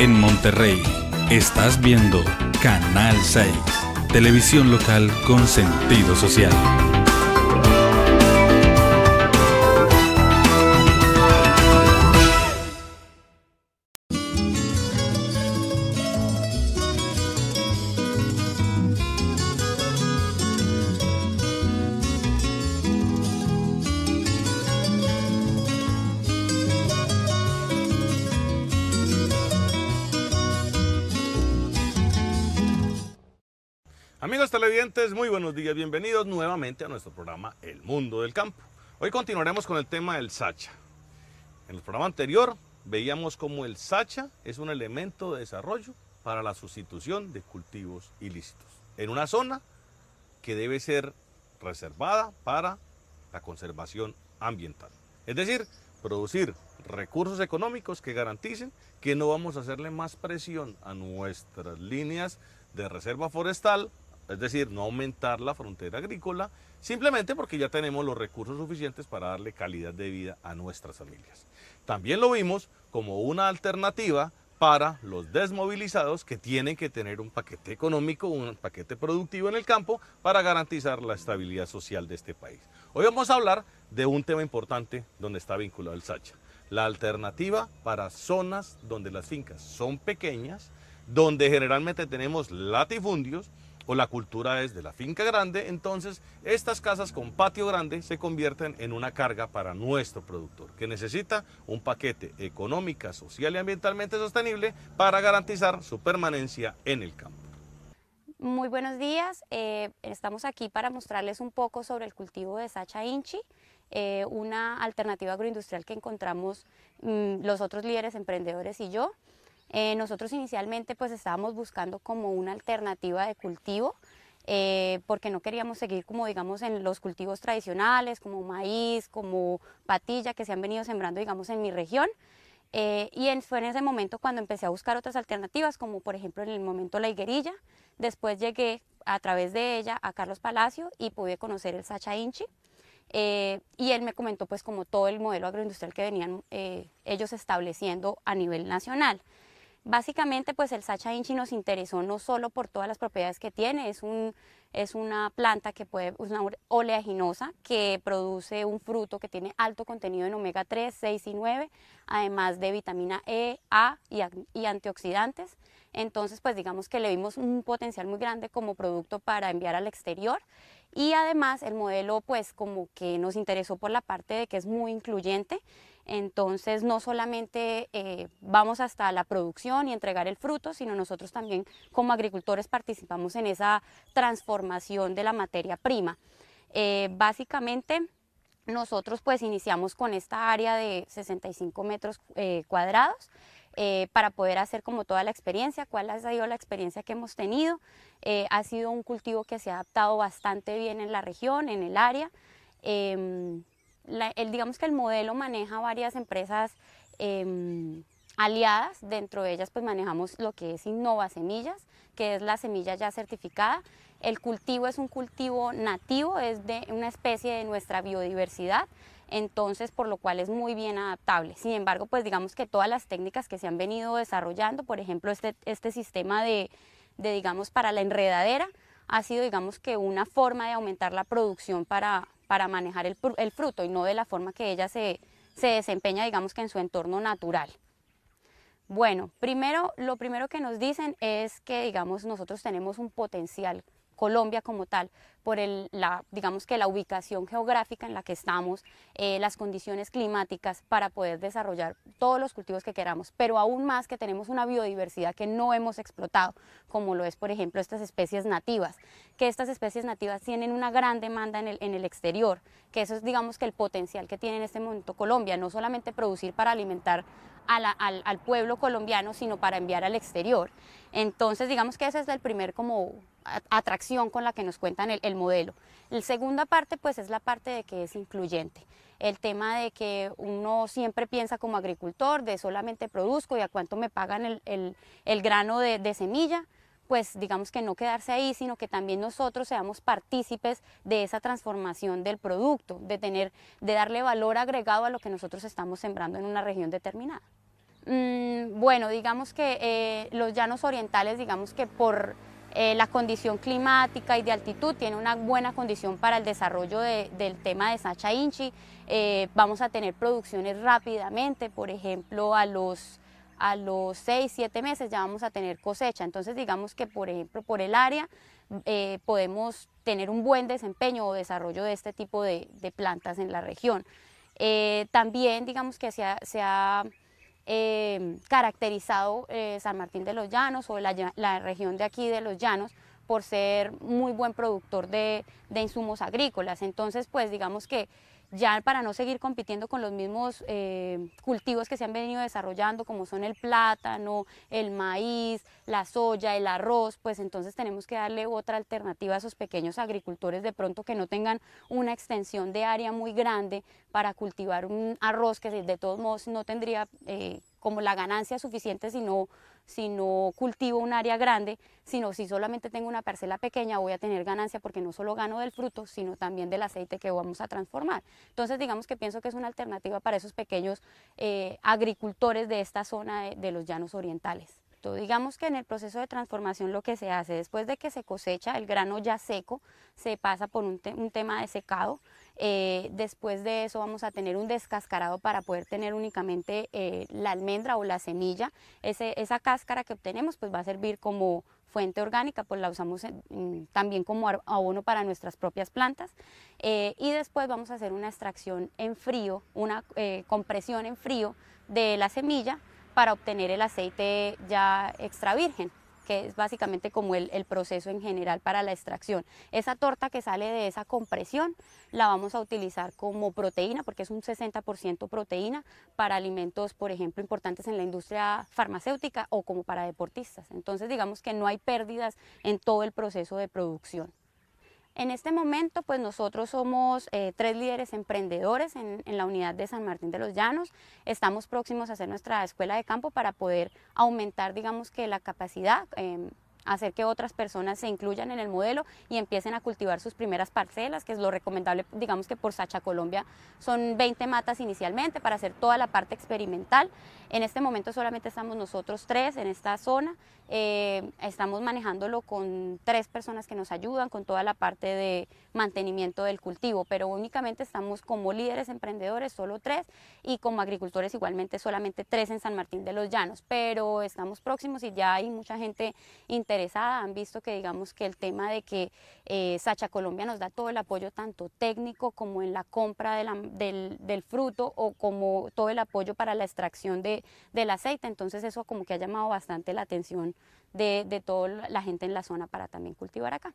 En Monterrey, estás viendo Canal 6, televisión local con sentido social. Muy buenos días, bienvenidos nuevamente a nuestro programa El Mundo del Campo. Hoy continuaremos con el tema del Sacha. En el programa anterior veíamos cómo el Sacha es un elemento de desarrollo para la sustitución de cultivos ilícitos en una zona que debe ser reservada para la conservación ambiental. Es decir, producir recursos económicos que garanticen que no vamos a hacerle más presión a nuestras líneas de reserva forestal es decir, no aumentar la frontera agrícola, simplemente porque ya tenemos los recursos suficientes para darle calidad de vida a nuestras familias. También lo vimos como una alternativa para los desmovilizados que tienen que tener un paquete económico, un paquete productivo en el campo para garantizar la estabilidad social de este país. Hoy vamos a hablar de un tema importante donde está vinculado el Sacha, la alternativa para zonas donde las fincas son pequeñas, donde generalmente tenemos latifundios o la cultura es de la finca grande, entonces estas casas con patio grande se convierten en una carga para nuestro productor, que necesita un paquete económica, social y ambientalmente sostenible para garantizar su permanencia en el campo. Muy buenos días, eh, estamos aquí para mostrarles un poco sobre el cultivo de Sacha Inchi, eh, una alternativa agroindustrial que encontramos mm, los otros líderes emprendedores y yo. Eh, nosotros inicialmente pues estábamos buscando como una alternativa de cultivo eh, porque no queríamos seguir como digamos en los cultivos tradicionales como maíz, como patilla que se han venido sembrando digamos en mi región. Eh, y fue en ese momento cuando empecé a buscar otras alternativas, como por ejemplo en el momento la higuerilla. Después llegué a través de ella a Carlos Palacio y pude conocer el Sacha Inchi. y él me comentó pues como todo el modelo agroindustrial que venían ellos estableciendo a nivel nacional. Básicamente, pues el Sacha Inchi nos interesó no solo por todas las propiedades que tiene, es, un, es una planta que puede, es una oleaginosa que produce un fruto que tiene alto contenido en omega 3, 6 y 9, además de vitamina E, A y, y antioxidantes. Entonces, pues digamos que le vimos un potencial muy grande como producto para enviar al exterior y además el modelo pues como que nos interesó por la parte de que es muy incluyente entonces no solamente eh, vamos hasta la producción y entregar el fruto, sino nosotros también como agricultores participamos en esa transformación de la materia prima. Eh, básicamente nosotros pues iniciamos con esta área de 65 metros eh, cuadrados para poder hacer como toda la experiencia, cuál ha sido la experiencia que hemos tenido. ha sido un cultivo que se ha adaptado bastante bien en la región, en el área. El, digamos que el modelo maneja varias empresas em, aliadas, dentro de ellas pues manejamos lo que es Innova Semillas, que es la semilla ya certificada. El cultivo es un cultivo nativo, es de una especie de nuestra biodiversidad, entonces por lo cual es muy bien adaptable. Sin embargo, pues digamos que todas las técnicas que se han venido desarrollando, por ejemplo este, este sistema de, de, digamos, para la enredadera, ha sido digamos que una forma de aumentar la producción para, para manejar el, fruto y no de la forma que ella se, se desempeña, digamos que en su entorno natural. Bueno, primero, lo primero que nos dicen es que, digamos, nosotros tenemos un potencial Colombia como tal, por la, digamos que la ubicación geográfica en la que estamos, eh, las condiciones climáticas para poder desarrollar todos los cultivos que queramos, pero aún más que tenemos una biodiversidad que no hemos explotado, como lo es por ejemplo estas especies nativas, que estas especies nativas tienen una gran demanda en el, en el exterior, que eso es digamos que el potencial que tiene en este momento Colombia, no solamente producir para alimentar al, pueblo colombiano, sino para enviar al exterior. Entonces, digamos que esa es el primer como atracción con la que nos cuentan el, modelo. La segunda parte pues es la parte de que es incluyente. El tema de que uno siempre piensa como agricultor de solamente produzco y a cuánto me pagan el, grano de, semilla, pues digamos que no quedarse ahí, sino que también nosotros seamos partícipes de esa transformación del producto, de, tener, de darle valor agregado a lo que nosotros estamos sembrando en una región determinada. Mm, bueno, digamos que eh, los llanos orientales, digamos que por eh, la condición climática y de altitud tiene una buena condición para el desarrollo del tema de Sacha Inchi. Eh, vamos a tener producciones rápidamente, por ejemplo, a los a los 6, 7 meses ya vamos a tener cosecha. Entonces digamos que por ejemplo por el área eh, podemos tener un buen desempeño o desarrollo de este tipo de, plantas en la región. también digamos que se ha, caracterizado San Martín de los Llanos o la, la, región de aquí de los Llanos por ser muy buen productor de, de insumos agrícolas. Entonces, pues digamos que ya para no seguir compitiendo con los mismos eh, cultivos que se han venido desarrollando, como son el plátano, el maíz, la soya, el arroz, pues entonces tenemos que darle otra alternativa a esos pequeños agricultores de pronto que no tengan una extensión de área muy grande para cultivar un arroz que de todos modos no tendría eh, como la ganancia suficiente si no si no cultivo un área grande, sino si solamente tengo una parcela pequeña voy a tener ganancia porque no solo gano del fruto, sino también del aceite que vamos a transformar. Entonces digamos que pienso que es una alternativa para esos pequeños eh, agricultores de esta zona de los llanos orientales. Digamos que en el proceso de transformación lo que se hace después de que se cosecha el grano ya seco, se pasa por un, tema de secado. Eh, después de eso vamos a tener un descascarado para poder tener únicamente eh, la almendra o la semilla. esa cáscara que obtenemos pues va a servir como fuente orgánica, pues la usamos también como abono para nuestras propias plantas. Eh, y después vamos a hacer una extracción en frío, una compresión en frío de la semilla para obtener el aceite ya extra virgen que es básicamente como el, proceso en general para la extracción. Esa torta que sale de esa compresión la vamos a utilizar como proteína, porque es un 60% proteína para alimentos, por ejemplo, importantes en la industria farmacéutica o como para deportistas. Entonces digamos que no hay pérdidas en todo el proceso de producción. En este momento, pues nosotros somos eh, tres líderes emprendedores en, la unidad de San Martín de los Llanos. Estamos próximos a hacer nuestra escuela de campo para poder aumentar, digamos que la capacidad. Em, hacer que otras personas se incluyan en el modelo y empiecen a cultivar sus primeras parcelas, que es lo recomendable, digamos que por Sacha Colombia son 20 matas inicialmente para hacer toda la parte experimental. En este momento solamente estamos nosotros tres en esta zona, eh, estamos manejándolo con tres personas que nos ayudan con toda la parte de mantenimiento del cultivo, pero únicamente estamos como líderes emprendedores, solo tres, y como agricultores igualmente solamente tres en San Martín de los Llanos, pero estamos próximos y ya hay mucha gente interesada, han visto que digamos que el tema de que eh, Sacha Colombia nos da todo el apoyo tanto técnico como en la compra del, fruto o como todo el apoyo para la extracción de, del aceite, entonces eso como que ha llamado bastante la atención de toda la gente en la zona para también cultivar acá.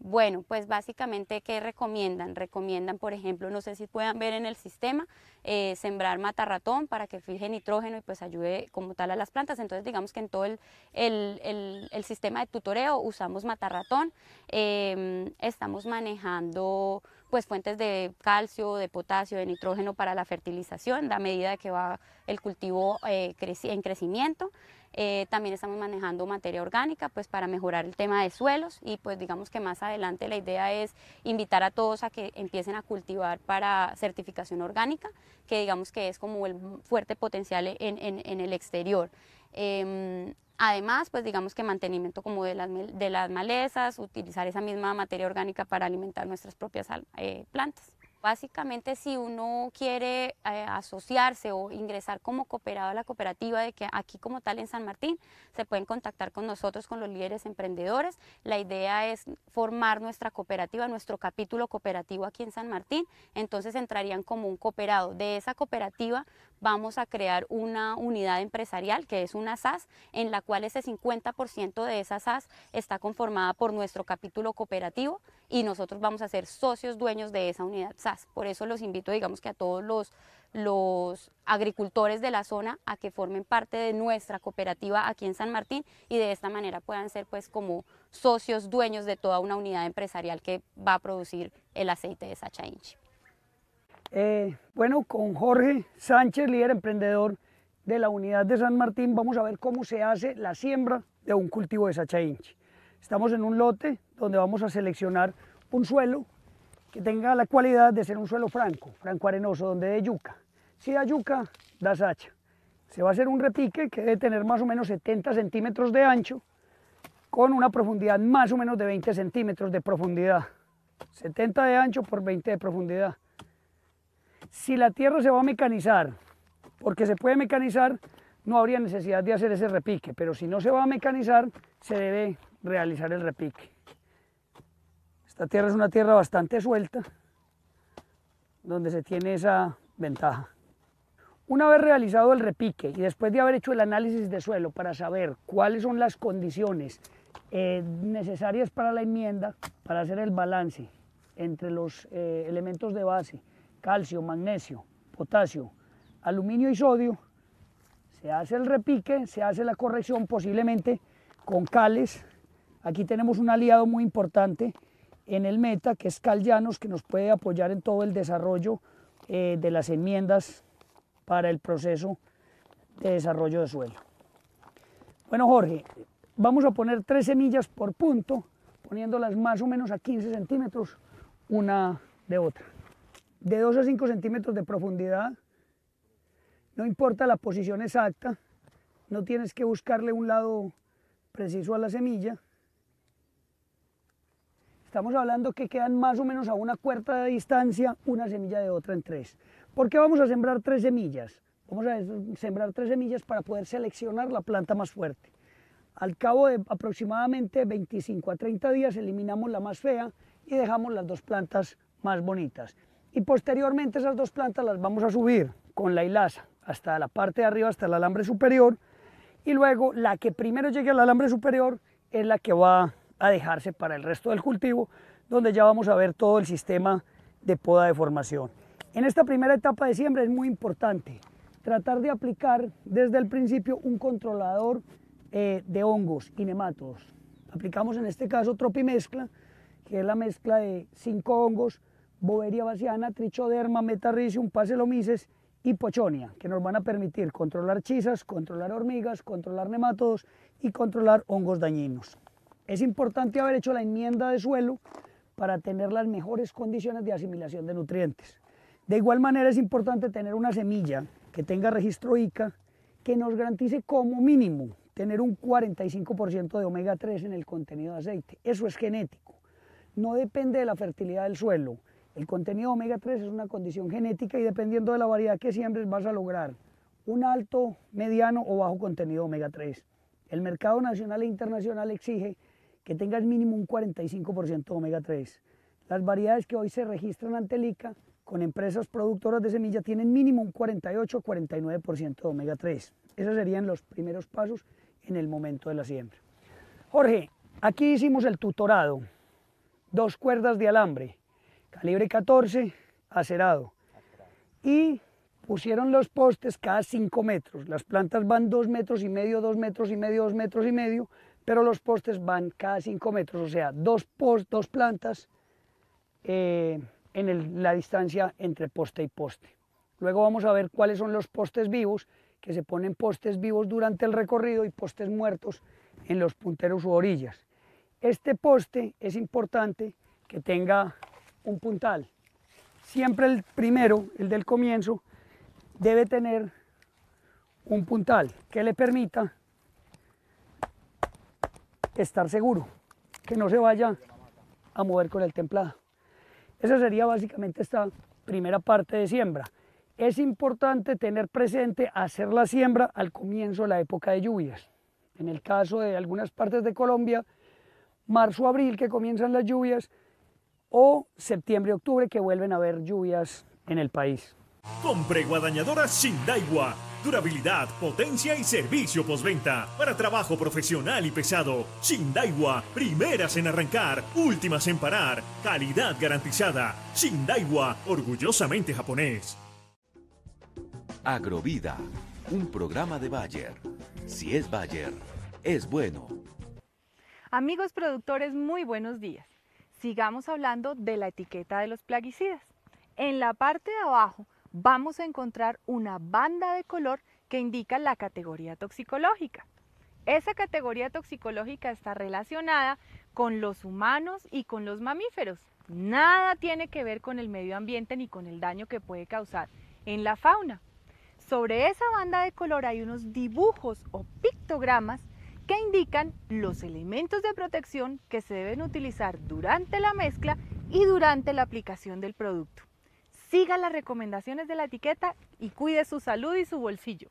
Bueno, pues básicamente, ¿qué recomiendan? Recomiendan, por ejemplo, no sé si puedan ver en el sistema, eh, sembrar matarratón para que fije nitrógeno y pues ayude como tal a las plantas. Entonces, digamos que en todo el, el, sistema de tutoreo usamos matarratón. Em, estamos manejando pues fuentes de calcio, de potasio, de nitrógeno para la fertilización, a medida que va el cultivo eh, en crecimiento. Eh, también estamos manejando materia orgánica pues para mejorar el tema de suelos y pues digamos que más adelante la idea es invitar a todos a que empiecen a cultivar para certificación orgánica, que digamos que es como el fuerte potencial en, el exterior. Em, además, pues digamos que mantenimiento como de las, de las malezas, utilizar esa misma materia orgánica para alimentar nuestras propias eh, plantas. Básicamente si uno quiere eh, asociarse o ingresar como cooperado a la cooperativa de que aquí como tal en San Martín se pueden contactar con nosotros, con los líderes emprendedores. La idea es formar nuestra cooperativa, nuestro capítulo cooperativo aquí en San Martín. Entonces entrarían como un cooperado. De esa cooperativa vamos a crear una unidad empresarial que es una SAS en la cual ese 50% de esa SAS está conformada por nuestro capítulo cooperativo y nosotros vamos a ser socios dueños de esa unidad SAS. Por eso los invito, digamos que a todos los, agricultores de la zona a que formen parte de nuestra cooperativa aquí en San Martín y de esta manera puedan ser pues como socios dueños de toda una unidad empresarial que va a producir el aceite de Sacha Inchi. Eh, bueno, con Jorge Sánchez, líder emprendedor de la unidad de San Martín, vamos a ver cómo se hace la siembra de un cultivo de Sacha Inchi. Estamos en un lote donde vamos a seleccionar un suelo que tenga la cualidad de ser un suelo franco, franco arenoso, donde dé yuca. Si da yuca, da sacha. Se va a hacer un repique que debe tener más o menos 70 centímetros de ancho con una profundidad más o menos de 20 centímetros de profundidad. 70 de ancho por 20 de profundidad. Si la tierra se va a mecanizar, porque se puede mecanizar, no habría necesidad de hacer ese repique, pero si no se va a mecanizar, se debe realizar el repique. Esta tierra es una tierra bastante suelta, donde se tiene esa ventaja. Una vez realizado el repique y después de haber hecho el análisis de suelo para saber cuáles son las condiciones eh, necesarias para la enmienda, para hacer el balance entre los eh, elementos de base, calcio, magnesio, potasio, aluminio y sodio, se hace el repique, se hace la corrección posiblemente con cales. Aquí tenemos un aliado muy importante en el meta, que es Cal Llanos, que nos puede apoyar en todo el desarrollo eh, de las enmiendas para el proceso de desarrollo de suelo. Bueno, Jorge, vamos a poner tres semillas por punto, poniéndolas más o menos a 15 centímetros una de otra. De 2 a 5 centímetros de profundidad, no importa la posición exacta, no tienes que buscarle un lado preciso a la semilla. Estamos hablando que quedan más o menos a una cuarta distancia una semilla de otra en tres. ¿Por qué vamos a sembrar tres semillas? Vamos a sembrar tres semillas para poder seleccionar la planta más fuerte. Al cabo de aproximadamente 25 a 30 días eliminamos la más fea y dejamos las dos plantas más bonitas. Y posteriormente esas dos plantas las vamos a subir con la hilaza hasta la parte de arriba, hasta el alambre superior. Y luego la que primero llegue al alambre superior es la que va a dejarse para el resto del cultivo, donde ya vamos a ver todo el sistema de poda de formación. En esta primera etapa de siembra es muy importante tratar de aplicar desde el principio un controlador eh, de hongos y nematodos. Aplicamos en este caso tropimezcla, que es la mezcla de cinco hongos, Boveria baciana, Trichoderma, Metarricium, Pacelomices y Pochonia, que nos van a permitir controlar chisas, controlar hormigas, controlar nematodos y controlar hongos dañinos. Es importante haber hecho la enmienda de suelo para tener las mejores condiciones de asimilación de nutrientes. De igual manera es importante tener una semilla que tenga registro ICA que nos garantice como mínimo tener un 45% de omega 3 en el contenido de aceite. Eso es genético. No depende de la fertilidad del suelo. El contenido de omega 3 es una condición genética y dependiendo de la variedad que siembres vas a lograr un alto, mediano o bajo contenido de omega 3. El mercado nacional e internacional exige que tengas mínimo un 45% de omega 3. Las variedades que hoy se registran ante el ICA con empresas productoras de semilla tienen mínimo un 48 o 49% de omega 3. Esos serían los primeros pasos en el momento de la siembra. Jorge, aquí hicimos el tutorado. Dos cuerdas de alambre, calibre 14, acerado. Y pusieron los postes cada 5 metros. Las plantas van 2 metros y medio, 2 metros y medio, 2 metros y medio, pero los postes van cada 5 metros, o sea, dos, post, dos plantas eh, en la distancia entre poste y poste. Luego vamos a ver cuáles son los postes vivos, que se ponen postes vivos durante el recorrido y postes muertos en los punteros u orillas. Este poste es importante que tenga un puntal. Siempre el primero, el del comienzo, debe tener un puntal que le permita estar seguro, que no se vaya a mover con el templado. Esa sería básicamente esta primera parte de siembra. Es importante tener presente hacer la siembra al comienzo de la época de lluvias. En el caso de algunas partes de Colombia, marzo-abril que comienzan las lluvias, o septiembre-octubre que vuelven a haber lluvias en el país. Compre guadañadora Shindaiwa. Durabilidad, potencia y servicio postventa. Para trabajo profesional y pesado. Shindaiwa. Primeras en arrancar, últimas en parar. Calidad garantizada. Shindaiwa. Orgullosamente japonés. Agrovida. Un programa de Bayer. Si es Bayer, es bueno. Amigos productores, muy buenos días sigamos hablando de la etiqueta de los plaguicidas. En la parte de abajo vamos a encontrar una banda de color que indica la categoría toxicológica. Esa categoría toxicológica está relacionada con los humanos y con los mamíferos. Nada tiene que ver con el medio ambiente ni con el daño que puede causar en la fauna. Sobre esa banda de color hay unos dibujos o pictogramas que indican los elementos de protección que se deben utilizar durante la mezcla y durante la aplicación del producto. Siga las recomendaciones de la etiqueta y cuide su salud y su bolsillo.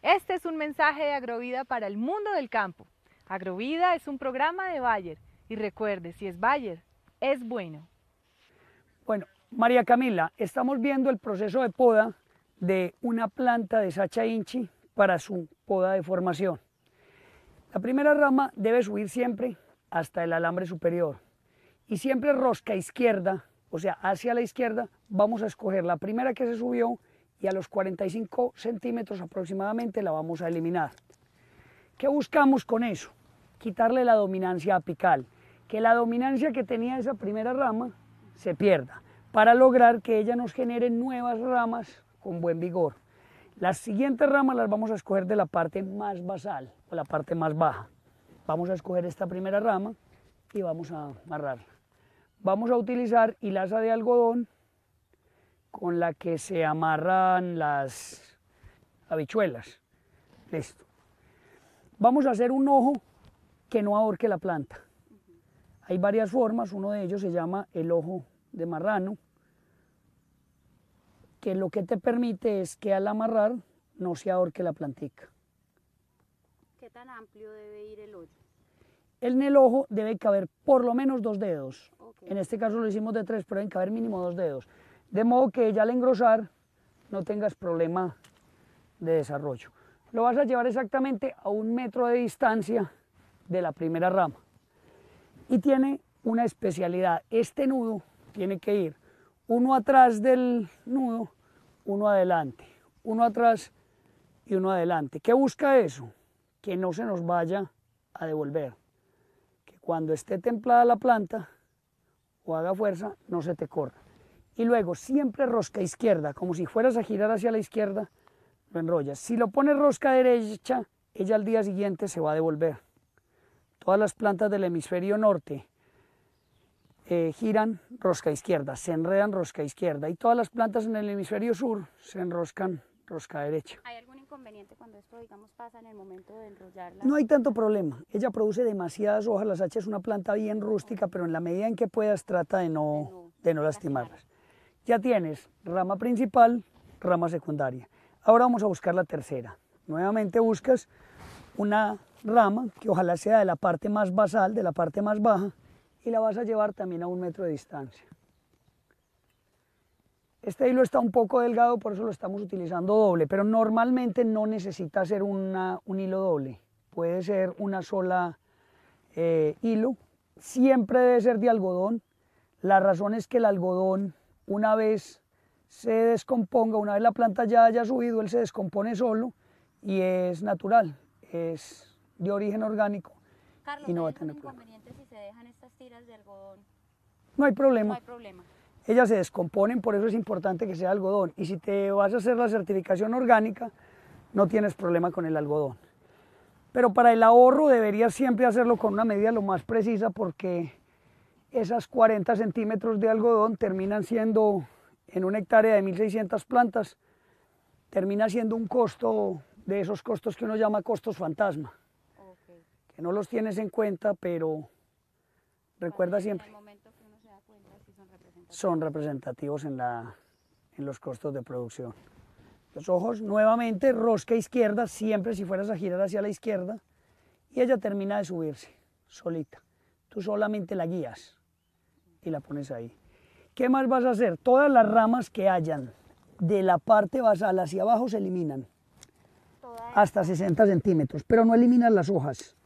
Este es un mensaje de Agrovida para el mundo del campo. Agrovida es un programa de Bayer y recuerde, si es Bayer, es bueno. Bueno, María Camila, estamos viendo el proceso de poda de una planta de Sacha Inchi para su poda de formación. La primera rama debe subir siempre hasta el alambre superior y siempre rosca izquierda, o sea, hacia la izquierda, vamos a escoger la primera que se subió y a los 45 centímetros aproximadamente la vamos a eliminar. ¿Qué buscamos con eso? Quitarle la dominancia apical, que la dominancia que tenía esa primera rama se pierda, para lograr que ella nos genere nuevas ramas con buen vigor. Las siguientes ramas las vamos a escoger de la parte más basal o la parte más baja. Vamos a escoger esta primera rama y vamos a amarrarla. Vamos a utilizar hilaza de algodón con la que se amarran las habichuelas. Listo. Vamos a hacer un ojo que no ahorque la planta. Hay varias formas, uno de ellos se llama el ojo de marrano, que lo que te permite es que al amarrar no se ahorque la plantica. ¿Qué tan amplio debe ir el hoyo? En el ojo debe caber por lo menos dos dedos. Ok. En este caso lo hicimos de tres, pero deben caber mínimo dos dedos. De modo que ya al engrosar no tengas problema de desarrollo. Lo vas a llevar exactamente a un metro de distancia de la primera rama. Y tiene una especialidad. Este nudo tiene que ir uno atrás del nudo, uno adelante, uno atrás y uno adelante. ¿Qué busca eso? Que no se nos vaya a devolver. Que cuando esté templada la planta o haga fuerza, no se te corra. Y luego siempre rosca izquierda, como si fueras a girar hacia la izquierda, lo enrollas. Si lo pones rosca derecha, ella al día siguiente se va a devolver. Todas las plantas del hemisferio norte eh, giran rosca izquierda, se enredan rosca izquierda y todas las plantas en el hemisferio sur se enroscan rosca derecha. ¿Hay algún inconveniente cuando esto, digamos, pasa en el momento de enrollarla? No hay tanto problema. Ella produce demasiadas hojas. La sacha es una planta bien rústica, pero en la medida en que puedas trata de no, de no lastimarlas. Ya tienes rama principal, rama secundaria. Ahora vamos a buscar la tercera. Nuevamente buscas una rama que ojalá sea de la parte más basal, de la parte más baja, y la vas a llevar también a un metro de distancia. Este hilo está un poco delgado, por eso lo estamos utilizando doble, pero normalmente no necesita ser una- un hilo doble. Puede ser una sola eh, hilo. Siempre debe ser de algodón. La razón es que el algodón, una vez se descomponga, una vez la planta ya haya subido, él se descompone solo y es natural, es de origen orgánico Carlos, y no va a ¿hay algún tener problema. inconveniente si se dejan estas tiras de algodón? No hay No problema. hay problema. ellas se descomponen, por eso es importante que sea algodón. Y si te vas a hacer la certificación orgánica, no tienes problema con el algodón. Pero para el ahorro deberías siempre hacerlo con una medida lo más precisa porque esas 40 centímetros de algodón terminan siendo, en una hectárea de 1.600 plantas, termina siendo un costo de esos costos que uno llama costos fantasma, Ok. que no los tienes en cuenta, pero recuerda siempre son representativos. en, la, en los costos de producción. Los ojos, nuevamente, rosca izquierda, siempre si fueras a girar hacia la izquierda, y ella termina de subirse, solita. Tú solamente la guías y la pones ahí. ¿Qué más vas a hacer? Todas las ramas que hayan de la parte basal hacia abajo se eliminan, hasta 60 centímetros, pero no eliminas las hojas,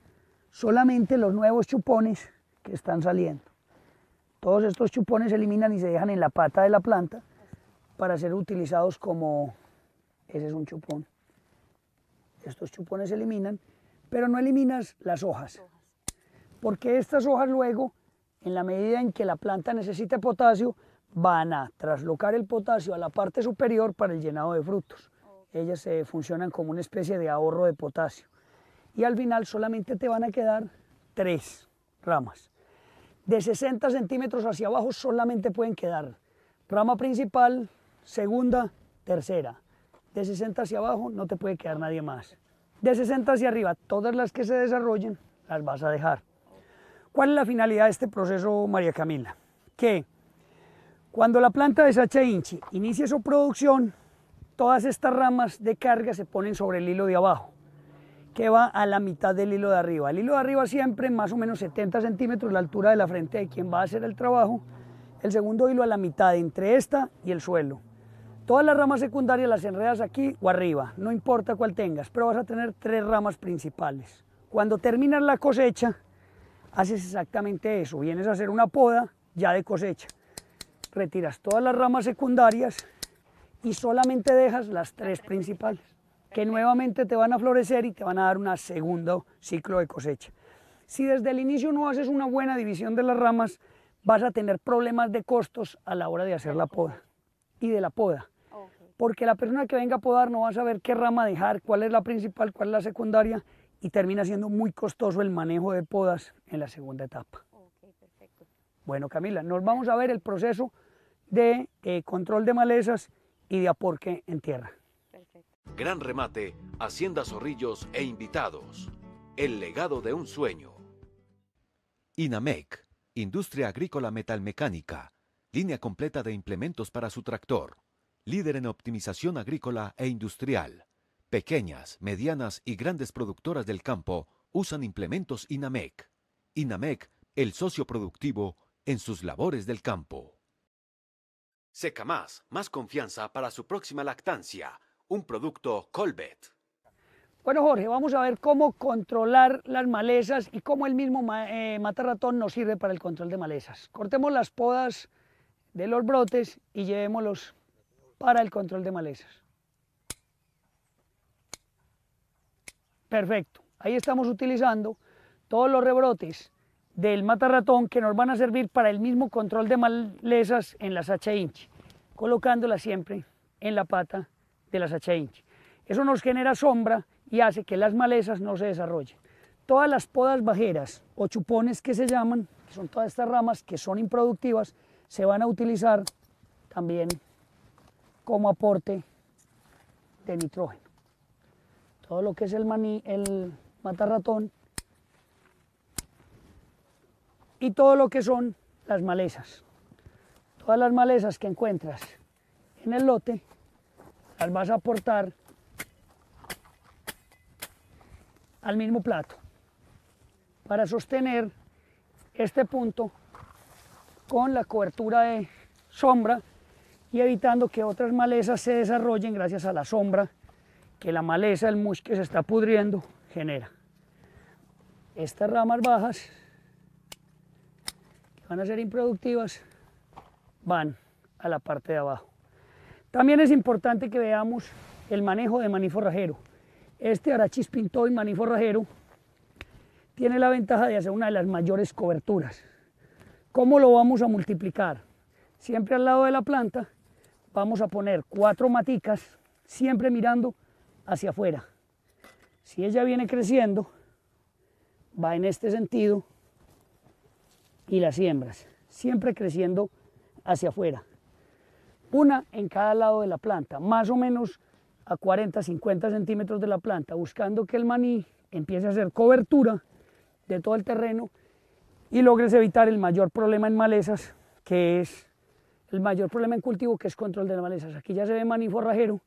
solamente los nuevos chupones que están saliendo. Todos estos chupones se eliminan y se dejan en la pata de la planta para ser utilizados como, ese es un chupón. Estos chupones se eliminan, pero no eliminas las hojas, porque estas hojas luego, en la medida en que la planta necesite potasio, van a traslocar el potasio a la parte superior para el llenado de frutos. Ellas se funcionan como una especie de ahorro de potasio. Y al final solamente te van a quedar tres ramas. De 60 centímetros hacia abajo solamente pueden quedar rama principal, segunda, tercera. De 60 hacia abajo no te puede quedar nadie más. De 60 hacia arriba, todas las que se desarrollen las vas a dejar. ¿Cuál es la finalidad de este proceso, María Camila? Que cuando la planta de Sacha Inchi inicie su producción, todas estas ramas de carga se ponen sobre el hilo de abajo, que va a la mitad del hilo de arriba. El hilo de arriba siempre más o menos 70 centímetros la altura de la frente de quien va a hacer el trabajo. El segundo hilo a la mitad entre esta y el suelo. Todas las ramas secundarias las enredas aquí o arriba, no importa cuál tengas, pero vas a tener tres ramas principales. Cuando terminas la cosecha, haces exactamente eso, vienes a hacer una poda ya de cosecha retiras todas las ramas secundarias y solamente dejas las tres principales, que nuevamente te van a florecer y te van a dar un segundo ciclo de cosecha. Si desde el inicio no haces una buena división de las ramas, vas a tener problemas de costos a la hora de hacer la poda y de la poda. Porque la persona que venga a podar no va a saber qué rama dejar, cuál es la principal, cuál es la secundaria y termina siendo muy costoso el manejo de podas en la segunda etapa. Bueno, Camila, nos vamos a ver el proceso de eh, control de malezas y de aporque en tierra. Gran remate, Hacienda Zorrillos e invitados. El legado de un sueño. INAMEC, Industria Agrícola Metalmecánica, línea completa de implementos para su tractor, líder en optimización agrícola e industrial. Pequeñas, medianas y grandes productoras del campo usan implementos INAMEC. INAMEC, el socio productivo en sus labores del campo. Seca más, más confianza para su próxima lactancia. Un producto Colbet. Bueno, Jorge, vamos a ver cómo controlar las malezas y cómo el mismo eh, matarratón nos sirve para el control de malezas. Cortemos las podas de los brotes y llevémoslos para el control de malezas. Perfecto. Ahí estamos utilizando todos los rebrotes del matarratón que nos van a servir para el mismo control de malezas en la sacha inch, colocándola siempre en la pata de la sacha inch. Eso nos genera sombra y hace que las malezas no se desarrollen. Todas las podas bajeras o chupones que se llaman, que son todas estas ramas que son improductivas, se van a utilizar también como aporte de nitrógeno. Todo lo que es el, maní, el matarratón y todo lo que son las malezas. Todas las malezas que encuentras en el lote las vas a aportar al mismo plato para sostener este punto con la cobertura de sombra y evitando que otras malezas se desarrollen gracias a la sombra que la maleza, el mush que se está pudriendo, genera. Estas ramas bajas van a ser improductivas, van a la parte de abajo. También es importante que veamos el manejo de maní forrajero. Este arachis y maní forrajero tiene la ventaja de hacer una de las mayores coberturas. ¿Cómo lo vamos a multiplicar? Siempre al lado de la planta vamos a poner cuatro maticas, siempre mirando hacia afuera. Si ella viene creciendo, va en este sentido y las siembras, siempre creciendo hacia afuera. Una en cada lado de la planta, más o menos a 40, 50 centímetros de la planta, buscando que el maní empiece a hacer cobertura de todo el terreno y logres evitar el mayor problema en malezas, que es el mayor problema en cultivo, que es control de las malezas. Aquí ya se ve maní forrajero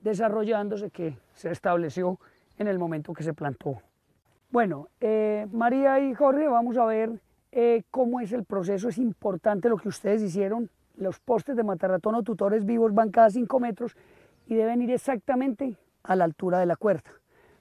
desarrollándose que se estableció en el momento que se plantó. Bueno, eh, María y Jorge, vamos a ver eh, cómo es el proceso, es importante lo que ustedes hicieron. Los postes de matarratón o tutores vivos van cada 5 metros y deben ir exactamente a la altura de la cuerda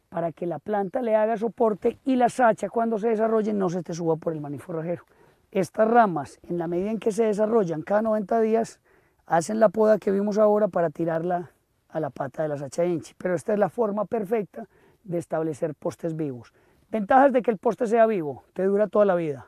para que la planta le haga soporte y la sacha cuando se desarrolle no se te suba por el maniforrajero. Estas ramas, en la medida en que se desarrollan cada 90 días, hacen la poda que vimos ahora para tirarla a la pata de la sacha inchi. Pero esta es la forma perfecta de establecer postes vivos. Ventajas de que el poste sea vivo, te dura toda la vida.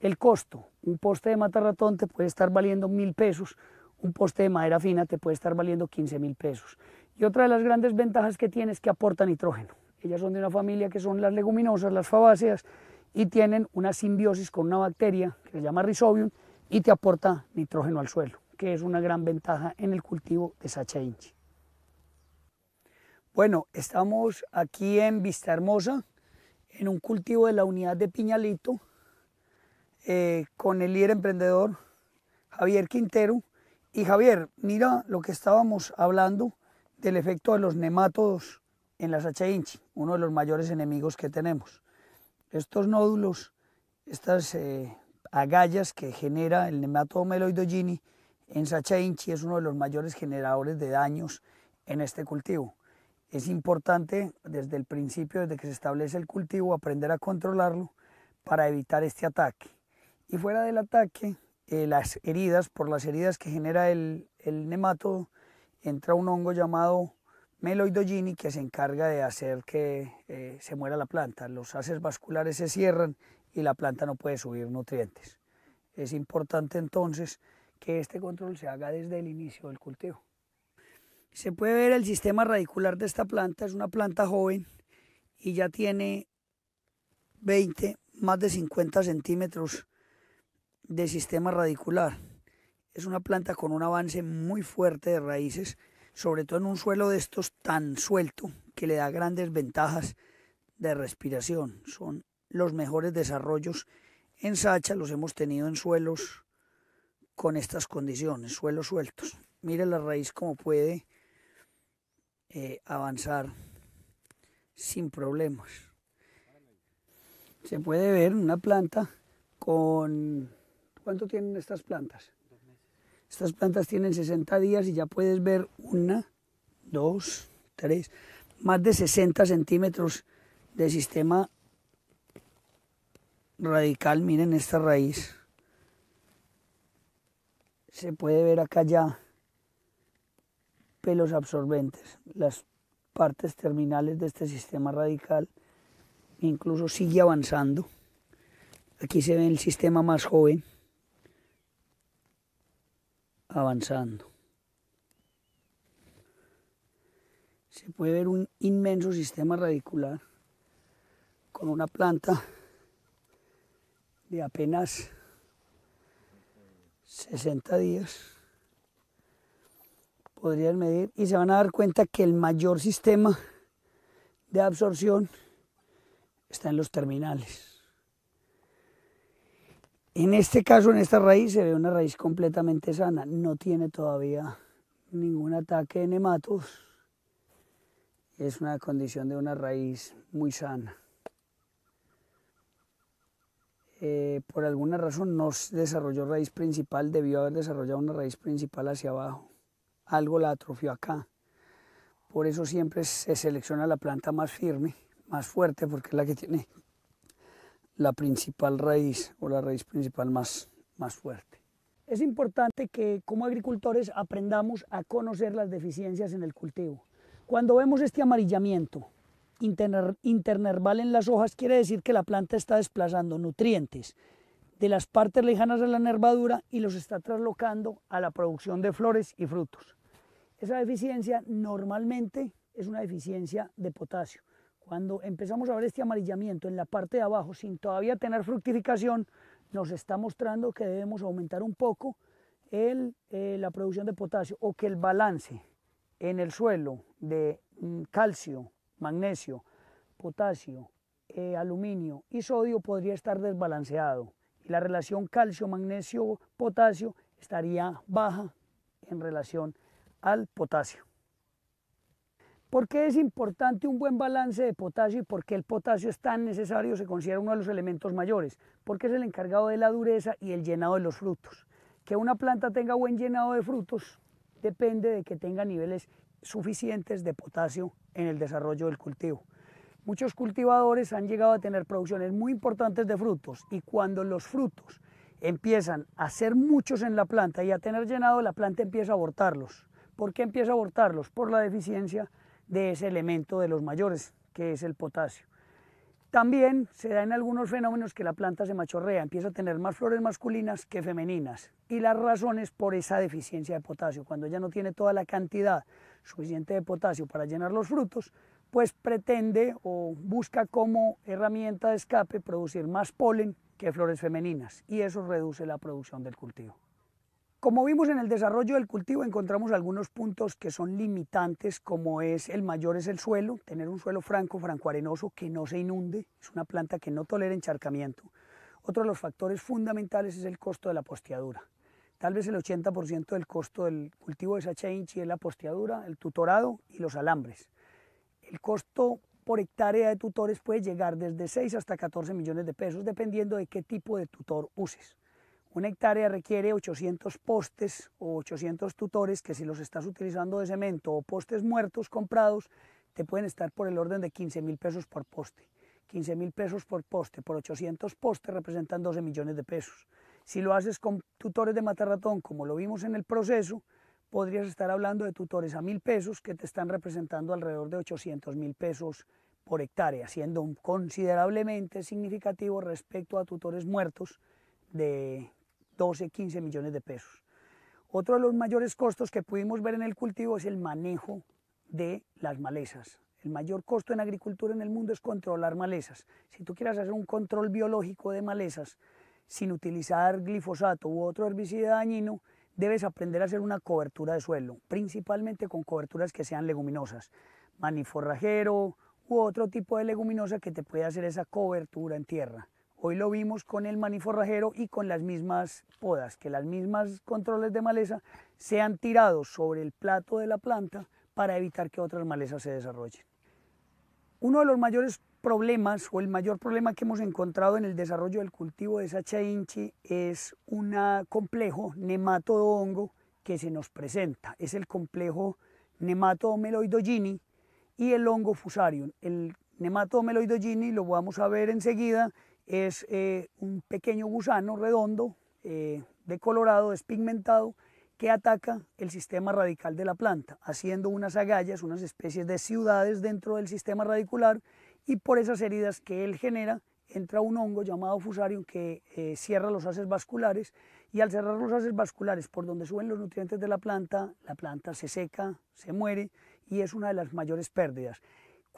El costo, un poste de mata ratón te puede estar valiendo mil pesos, un poste de madera fina te puede estar valiendo 15 mil pesos. Y otra de las grandes ventajas que tiene es que aporta nitrógeno. Ellas son de una familia que son las leguminosas, las fabáceas, y tienen una simbiosis con una bacteria que se llama Rhizobium y te aporta nitrógeno al suelo, que es una gran ventaja en el cultivo de Sacha inchi. Bueno, estamos aquí en Vista Hermosa, en un cultivo de la unidad de Piñalito, eh, con el líder emprendedor Javier Quintero. Y Javier, mira lo que estábamos hablando del efecto de los nemátodos en la sacha inchi, uno de los mayores enemigos que tenemos. Estos nódulos, estas eh, agallas que genera el nematodo meloidogini en sacha inchi es uno de los mayores generadores de daños en este cultivo. Es importante desde el principio, desde que se establece el cultivo, aprender a controlarlo para evitar este ataque. Y fuera del ataque, eh, las heridas, por las heridas que genera el, el nematodo, entra un hongo llamado meloidogini que se encarga de hacer que eh, se muera la planta. Los haces vasculares se cierran y la planta no puede subir nutrientes. Es importante entonces que este control se haga desde el inicio del cultivo. Se puede ver el sistema radicular de esta planta, es una planta joven y ya tiene 20, más de 50 centímetros de sistema radicular. Es una planta con un avance muy fuerte de raíces, sobre todo en un suelo de estos tan suelto que le da grandes ventajas de respiración. Son los mejores desarrollos en Sacha, los hemos tenido en suelos con estas condiciones, suelos sueltos. Mire la raíz como puede eh, avanzar sin problemas. Se puede ver una planta con... ¿Cuánto tienen estas plantas? Estas plantas tienen 60 días y ya puedes ver una, dos, tres, más de 60 centímetros de sistema radical. Miren esta raíz. Se puede ver acá ya pelos absorbentes, las partes terminales de este sistema radical, incluso sigue avanzando. Aquí se ve el sistema más joven avanzando. Se puede ver un inmenso sistema radicular con una planta de apenas 60 días podrían medir y se van a dar cuenta que el mayor sistema de absorción está en los terminales. En este caso, en esta raíz, se ve una raíz completamente sana, no tiene todavía ningún ataque de nematos, es una condición de una raíz muy sana. Eh, por alguna razón no desarrolló raíz principal, debió haber desarrollado una raíz principal hacia abajo algo la atrofió acá. Por eso siempre se selecciona la planta más firme, más fuerte, porque es la que tiene la principal raíz o la raíz principal más, más fuerte. Es importante que como agricultores aprendamos a conocer las deficiencias en el cultivo. Cuando vemos este amarillamiento internerval en las hojas, quiere decir que la planta está desplazando nutrientes de las partes lejanas a la nervadura y los está traslocando a la producción de flores y frutos. Esa deficiencia normalmente es una deficiencia de potasio. Cuando empezamos a ver este amarillamiento en la parte de abajo sin todavía tener fructificación, nos está mostrando que debemos aumentar un poco eh, la producción de potasio o que el balance en el suelo de mm, calcio, magnesio, potasio, eh, aluminio y sodio podría estar desbalanceado. Y la relación calcio-magnesio-potasio estaría baja en relación al potasio. ¿Por qué es importante un buen balance de potasio y por qué el potasio es tan necesario? Se considera uno de los elementos mayores, porque es el encargado de la dureza y el llenado de los frutos. Que una planta tenga buen llenado de frutos depende de que tenga niveles suficientes de potasio en el desarrollo del cultivo. Muchos cultivadores han llegado a tener producciones muy importantes de frutos y cuando los frutos empiezan a ser muchos en la planta y a tener llenado, la planta empieza a abortarlos ¿Por qué empieza a abortarlos? Por la deficiencia de ese elemento de los mayores, que es el potasio. También se da en algunos fenómenos que la planta se machorrea, empieza a tener más flores masculinas que femeninas. Y las razones por esa deficiencia de potasio, cuando ya no tiene toda la cantidad suficiente de potasio para llenar los frutos, pues pretende o busca como herramienta de escape producir más polen que flores femeninas y eso reduce la producción del cultivo. Como vimos en el desarrollo del cultivo, encontramos algunos puntos que son limitantes, como es el mayor es el suelo, tener un suelo franco, franco-arenoso, que no se inunde, es una planta que no tolera encharcamiento. Otro de los factores fundamentales es el costo de la posteadura. Tal vez el 80% del costo del cultivo de sacha inchi es la posteadura, el tutorado y los alambres. El costo por hectárea de tutores puede llegar desde 6 hasta 14 millones de pesos, dependiendo de qué tipo de tutor uses. Una hectárea requiere 800 postes o 800 tutores que si los estás utilizando de cemento o postes muertos comprados, te pueden estar por el orden de 15 mil pesos por poste. 15 mil pesos por poste, por 800 postes representan 12 millones de pesos. Si lo haces con tutores de matarratón, como lo vimos en el proceso, podrías estar hablando de tutores a mil pesos que te están representando alrededor de 800 mil pesos por hectárea, siendo considerablemente significativo respecto a tutores muertos de 12, 15 millones de pesos. Otro de los mayores costos que pudimos ver en el cultivo es el manejo de las malezas. El mayor costo en agricultura en el mundo es controlar malezas. Si tú quieres hacer un control biológico de malezas sin utilizar glifosato u otro herbicida dañino, debes aprender a hacer una cobertura de suelo, principalmente con coberturas que sean leguminosas, maniforrajero u otro tipo de leguminosa que te pueda hacer esa cobertura en tierra. Hoy lo vimos con el maniforrajero y con las mismas podas, que las mismas controles de maleza sean tirados sobre el plato de la planta para evitar que otras malezas se desarrollen. Uno de los mayores problemas o el mayor problema que hemos encontrado en el desarrollo del cultivo de Sacha inchi es un complejo nematodo hongo que se nos presenta. Es el complejo nematodo meloidogini y el hongo fusarium. El nematodo meloidogini lo vamos a ver enseguida es eh, un pequeño gusano redondo, eh, decolorado, despigmentado, que ataca el sistema radical de la planta, haciendo unas agallas, unas especies de ciudades dentro del sistema radicular y por esas heridas que él genera entra un hongo llamado fusarium que eh, cierra los haces vasculares y al cerrar los haces vasculares por donde suben los nutrientes de la planta, la planta se seca, se muere y es una de las mayores pérdidas.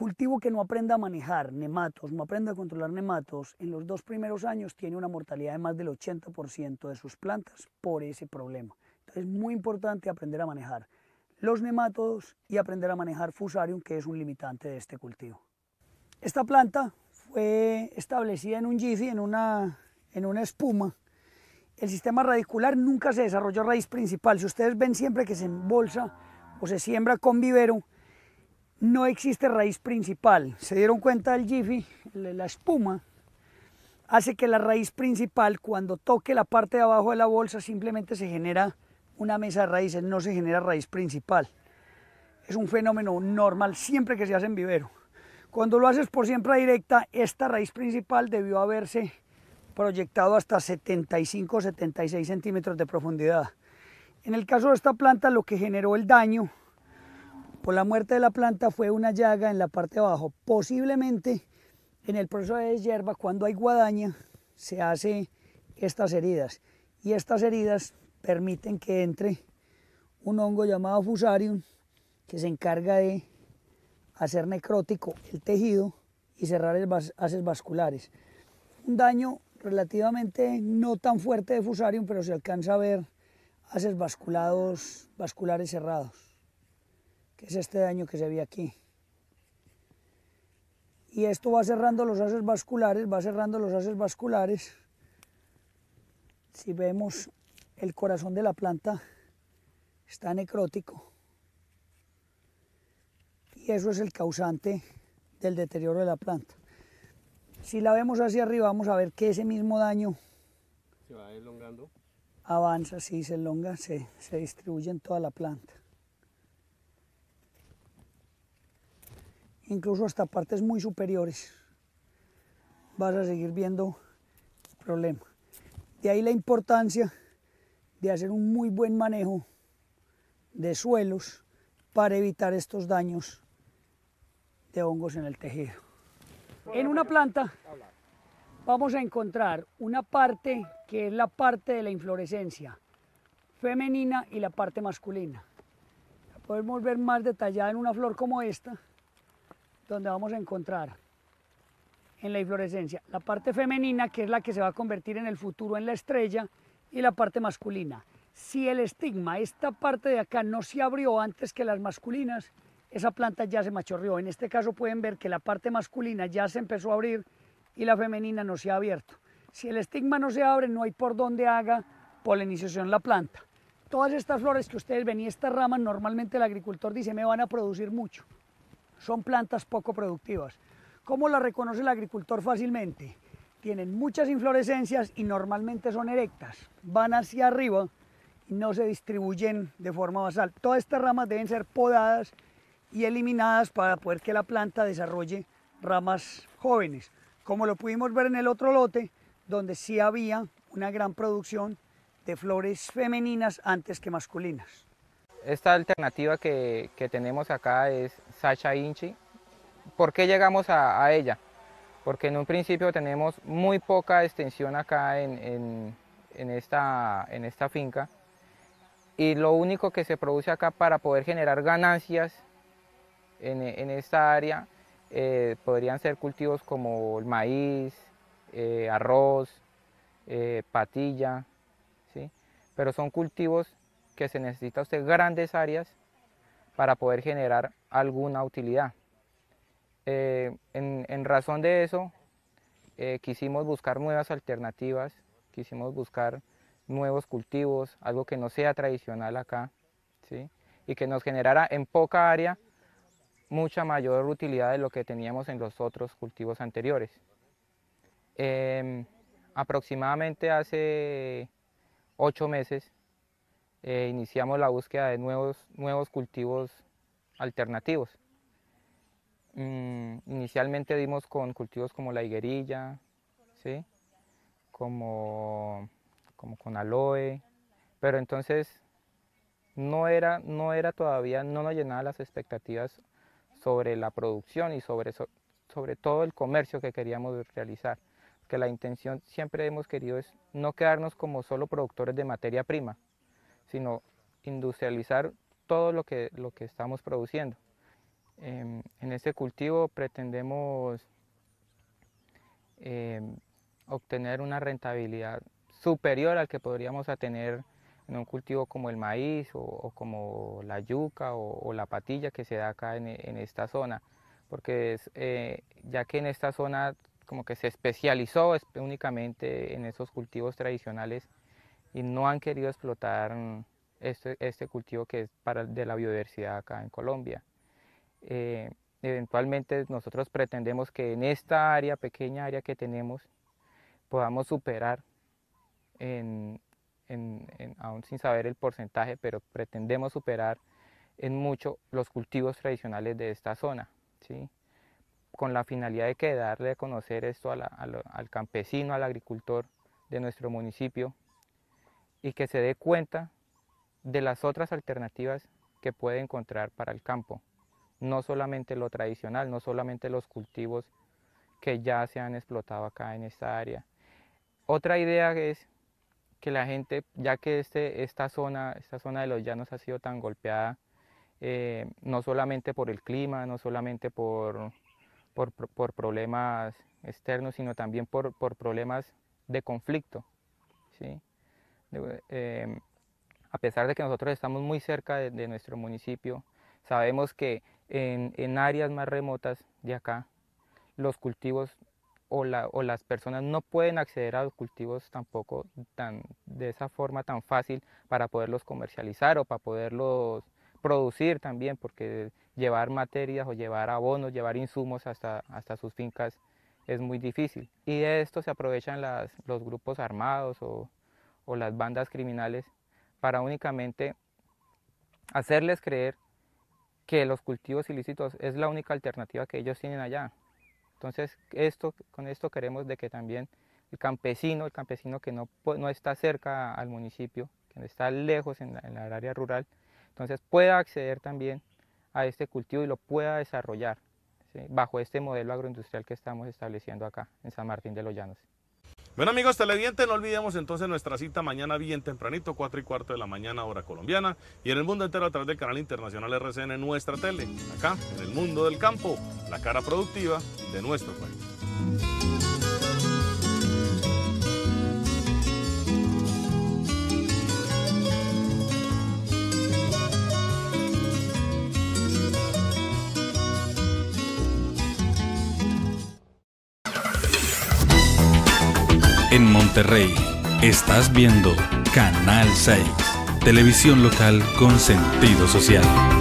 Cultivo que no aprenda a manejar nematos, no aprenda a controlar nematos, en los dos primeros años tiene una mortalidad de más del 80% de sus plantas por ese problema. Entonces es muy importante aprender a manejar los nematodos y aprender a manejar Fusarium, que es un limitante de este cultivo. Esta planta fue establecida en un jiffy, en una, en una espuma. El sistema radicular nunca se desarrolló raíz principal. Si ustedes ven siempre que se embolsa o se siembra con vivero, no existe raíz principal. Se dieron cuenta del jiffy, la espuma, hace que la raíz principal, cuando toque la parte de abajo de la bolsa, simplemente se genera una mesa de raíces, no se genera raíz principal. Es un fenómeno normal siempre que se hace en vivero. Cuando lo haces por siembra directa, esta raíz principal debió haberse proyectado hasta 75 76 centímetros de profundidad. En el caso de esta planta, lo que generó el daño por la muerte de la planta fue una llaga en la parte de abajo. Posiblemente en el proceso de deshierva, cuando hay guadaña, se hace estas heridas. Y estas heridas permiten que entre un hongo llamado fusarium que se encarga de hacer necrótico el tejido y cerrar el haces vasculares. Un daño relativamente no tan fuerte de fusarium, pero se alcanza a ver haces vasculados, vasculares cerrados que es este daño que se ve aquí. Y esto va cerrando los haces vasculares, va cerrando los haces vasculares. Si vemos el corazón de la planta está necrótico. Y eso es el causante del deterioro de la planta. Si la vemos hacia arriba vamos a ver que ese mismo daño se va elongando. Avanza, sí, se elonga, se, se distribuye en toda la planta. Incluso hasta partes muy superiores, vas a seguir viendo el problema. De ahí la importancia de hacer un muy buen manejo de suelos para evitar estos daños de hongos en el tejido. En una planta vamos a encontrar una parte que es la parte de la inflorescencia femenina y la parte masculina. La podemos ver más detallada en una flor como esta, donde vamos a encontrar en la inflorescencia la parte femenina, que es la que se va a convertir en el futuro en la estrella, y la parte masculina. Si el estigma, esta parte de acá, no se abrió antes que las masculinas, esa planta ya se machorreó. En este caso pueden ver que la parte masculina ya se empezó a abrir y la femenina no se ha abierto. Si el estigma no se abre, no hay por donde haga polinización la planta. Todas estas flores que ustedes ven y estas ramas, normalmente el agricultor dice me van a producir mucho. Son plantas poco productivas. ¿Cómo las reconoce el agricultor fácilmente? Tienen muchas inflorescencias y normalmente son erectas. Van hacia arriba y no se distribuyen de forma basal. Todas estas ramas deben ser podadas y eliminadas para poder que la planta desarrolle ramas jóvenes. Como lo pudimos ver en el otro lote, donde sí había una gran producción de flores femeninas antes que masculinas. Esta alternativa que, tenemos acá es Sacha Inchi. ¿Por qué llegamos a, ella? Porque en un principio tenemos muy poca extensión acá en, esta, finca y lo único que se produce acá para poder generar ganancias en, esta área eh, podrían ser cultivos como el maíz, eh, arroz, eh, patilla, ¿sí? pero son cultivos que se necesita usted grandes áreas para poder generar alguna utilidad. En, en, razón de eso, quisimos buscar nuevas alternativas, quisimos buscar nuevos cultivos, algo que no sea tradicional acá, ¿sí? y que nos generara en poca área mucha mayor utilidad de lo que teníamos en los otros cultivos anteriores. Em, aproximadamente hace ocho meses eh, iniciamos la búsqueda de nuevos, nuevos cultivos alternativos. Mm, inicialmente dimos con cultivos como la higuerilla, ¿sí? como, como con aloe, pero entonces no era, no era todavía, no nos llenaba las expectativas sobre la producción y sobre, sobre todo el comercio que queríamos realizar. Que la intención siempre hemos querido es no quedarnos como solo productores de materia prima, sino industrializar todo lo que, lo que estamos produciendo. Em, en este cultivo pretendemos em, obtener una rentabilidad superior al que podríamos tener en un cultivo como el maíz o, como la yuca o, la patilla que se da acá en, esta zona, porque es, eh, ya que en esta zona como que se especializó únicamente en esos cultivos tradicionales y no han querido explotar este, este cultivo que es para de la biodiversidad acá en Colombia. Eh, eventualmente nosotros pretendemos que en esta área, pequeña área que tenemos, podamos superar en, aún sin saber el porcentaje, pero pretendemos superar en mucho los cultivos tradicionales de esta zona, ¿sí? con la finalidad de que darle a conocer esto al campesino, al agricultor de nuestro municipio y que se dé cuenta de las otras alternativas que puede encontrar para el campo, no solamente lo tradicional, no solamente los cultivos que ya se han explotado acá en esta área. Otra idea es que la gente, ya que este, esta, zona, esta zona de los llanos ha sido tan golpeada, eh, no solamente por el clima, no solamente por, por, problemas externos, sino también por, problemas de conflicto. ¿sí? Eh, a pesar de que nosotros estamos muy cerca de, nuestro municipio, sabemos que en, en, áreas más remotas de acá, los cultivos o, las personas no pueden acceder a los cultivos tampoco tan, de esa forma tan fácil para poderlos comercializar o para poderlos producir también, porque llevar materias o llevar abonos, llevar insumos hasta sus fincas es muy difícil. Y de esto se aprovechan los grupos armados o, o las bandas criminales para únicamente hacerles creer que los cultivos ilícitos es la única alternativa que ellos tienen allá. Entonces, esto, con esto queremos de que también el campesino, el campesino que no, no está cerca al municipio, que está lejos en, la, área rural, entonces pueda acceder también a este cultivo y lo pueda desarrollar bajo este modelo agroindustrial que estamos estableciendo acá en San Martín de los Llanos. Bueno amigos televidentes, no olvidemos entonces nuestra cita mañana bien tempranito, 4 y cuarto de la mañana hora colombiana y en el mundo entero a través del canal internacional RCN Nuestra Tele, acá en el mundo del campo, la cara productiva de nuestro país. Monterrey, estás viendo Canal 6, televisión local con sentido social.